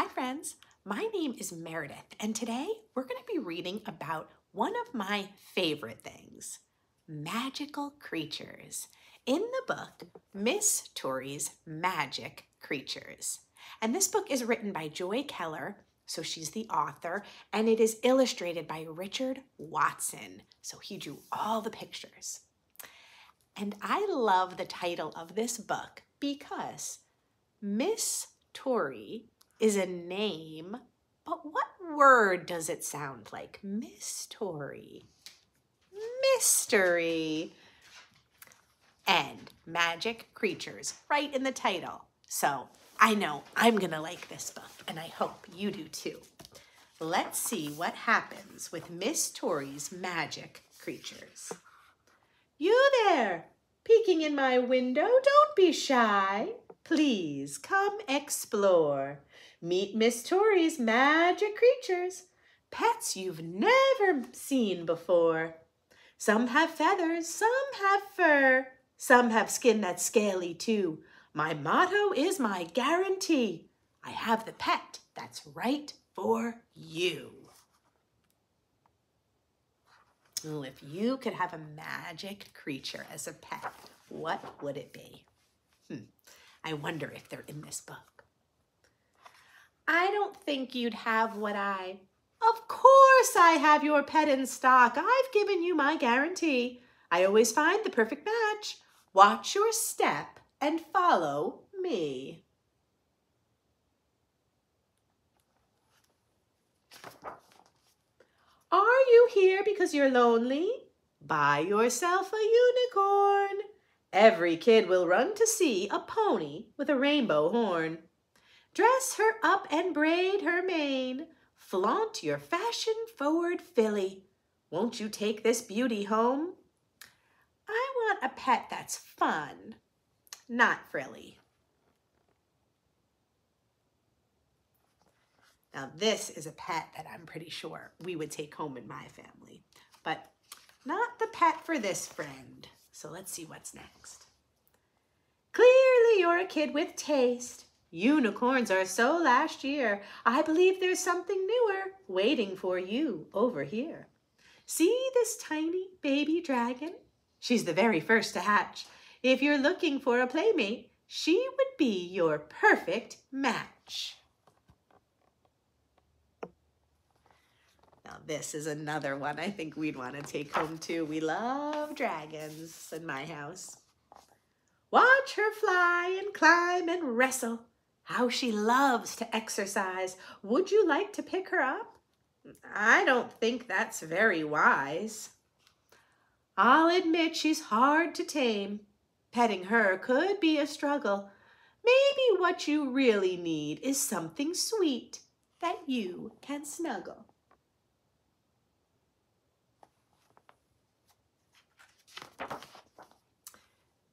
Hi friends, my name is Meredith and today we're going to be reading about one of my favorite things, magical creatures, in the book Miss Turie's Magic Creatures. And this book is written by Joy Keller, so she's the author, and it is illustrated by Richard Watson, so he drew all the pictures. And I love the title of this book because Miss Turie is a name, but what word does it sound like? Miss Turie. Mystery. And magic creatures right in the title. So I know I'm going to like this book, and I hope you do too. Let's see what happens with Miss Turie's magic creatures. You there, peeking in my window, don't be shy. Please come explore. Meet Miss Turie's magic creatures, pets you've never seen before. Some have feathers, some have fur, some have skin that's scaly too. My motto is my guarantee. I have the pet that's right for you. Well, if you could have a magic creature as a pet, what would it be? Hmm. I wonder if they're in this book. I don't think you'd have what I... Of course I have your pet in stock. I've given you my guarantee. I always find the perfect match. Watch your step and follow me. Are you here because you're lonely? Buy yourself a unicorn. Every kid will run to see a pony with a rainbow horn. Dress her up and braid her mane. Flaunt your fashion-forward filly. Won't you take this beauty home? I want a pet that's fun, not frilly. Now this is a pet that I'm pretty sure we would take home in my family, but not the pet for this friend. So let's see what's next. Clearly you're a kid with taste. Unicorns are so last year. I believe there's something newer waiting for you over here. See this tiny baby dragon? She's the very first to hatch. If you're looking for a playmate, she would be your perfect match. Now this is another one I think we'd want to take home too. We love dragons in my house. Watch her fly and climb and wrestle. How she loves to exercise. Would you like to pick her up? I don't think that's very wise. I'll admit she's hard to tame. Petting her could be a struggle. Maybe what you really need is something sweet that you can snuggle.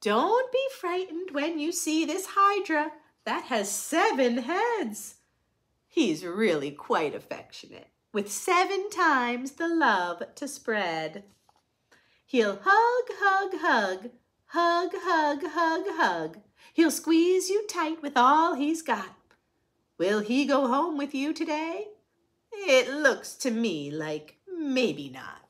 Don't be frightened when you see this Hydra that has seven heads. He's really quite affectionate, with seven times the love to spread. He'll hug, hug, hug, hug, hug, hug, hug. He'll squeeze you tight with all he's got. Will he go home with you today? It looks to me like maybe not.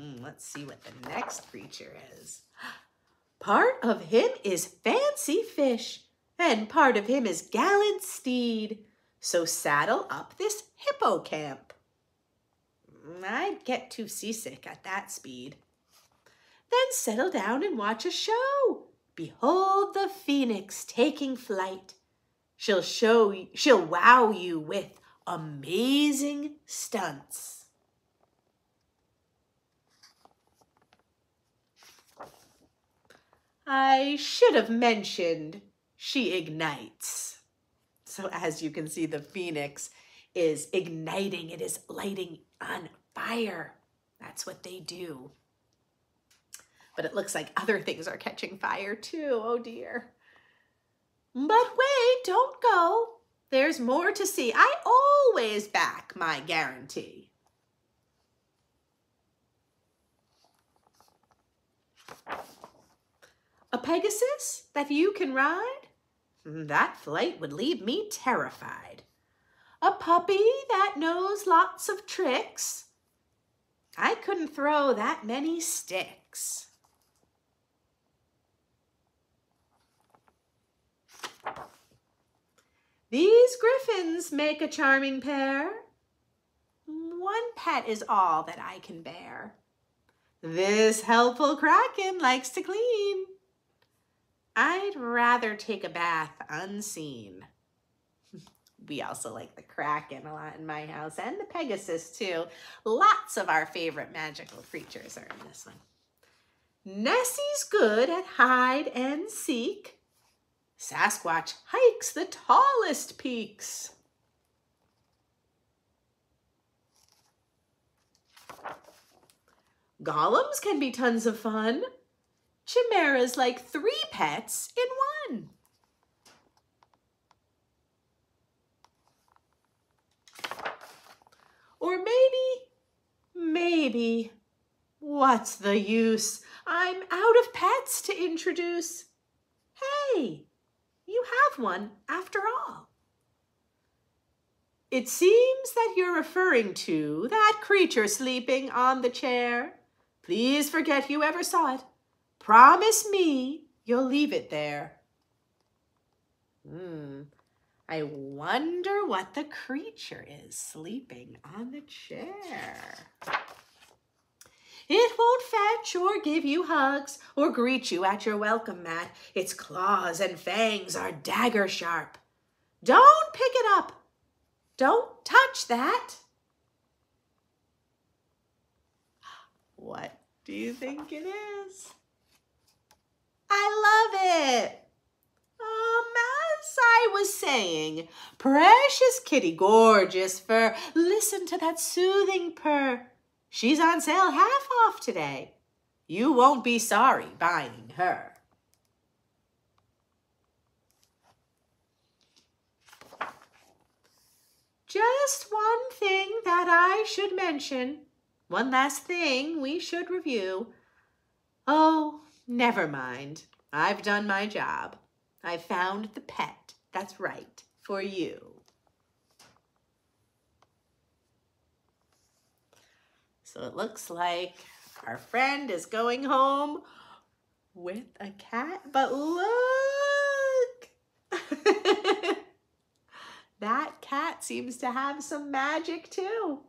Mm, let's see what the next creature is. Part of him is fancy fish, and part of him is gallant steed. So saddle up this hippocamp. I'd get too seasick at that speed. Then settle down and watch a show. Behold the phoenix taking flight. She'll show, she'll wow you with amazing stunts. I should have mentioned she ignites. So as you can see, the phoenix is igniting. It is lighting on fire. That's what they do. But it looks like other things are catching fire too. Oh dear. But wait, don't go. There's more to see. I always back my guarantee. A Pegasus that you can ride? That flight would leave me terrified. A puppy that knows lots of tricks? I couldn't throw that many sticks. These griffins make a charming pair. One pet is all that I can bear. This helpful kraken likes to clean. I'd rather take a bath unseen. We also like the Kraken a lot in my house and the Pegasus too. Lots of our favorite magical creatures are in this one. Nessie's good at hide and seek. Sasquatch hikes the tallest peaks. Golems can be tons of fun. Chimeras like three pets in one. Or maybe, maybe, what's the use? I'm out of pets to introduce. Hey, you have one after all. It seems that you're referring to that creature sleeping on the chair. Please forget you ever saw it. Promise me you'll leave it there. Hmm, I wonder what the creature is sleeping on the chair. It won't fetch or give you hugs or greet you at your welcome mat. Its claws and fangs are dagger sharp. Don't pick it up. Don't touch that. What do you think it is? I love it. Um, as I was saying, precious kitty, gorgeous fur, listen to that soothing purr. She's on sale half off today. You won't be sorry buying her. Just one thing that I should mention. One last thing we should review. Oh, never mind. I've done my job. I've found the pet that's right for you. So it looks like our friend is going home with a cat, but look! that cat seems to have some magic too.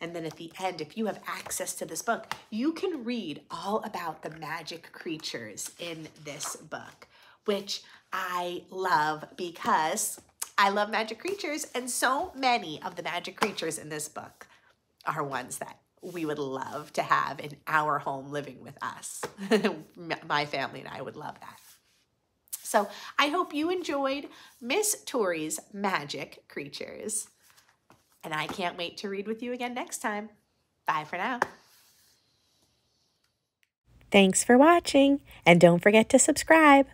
And then at the end, if you have access to this book, you can read all about the magic creatures in this book, which I love because I love magic creatures. And so many of the magic creatures in this book are ones that we would love to have in our home living with us. My family and I would love that. So I hope you enjoyed Miss Turie's Magic Creatures. And I can't wait to read with you again next time. Bye for now. Thanks for watching, and don't forget to subscribe.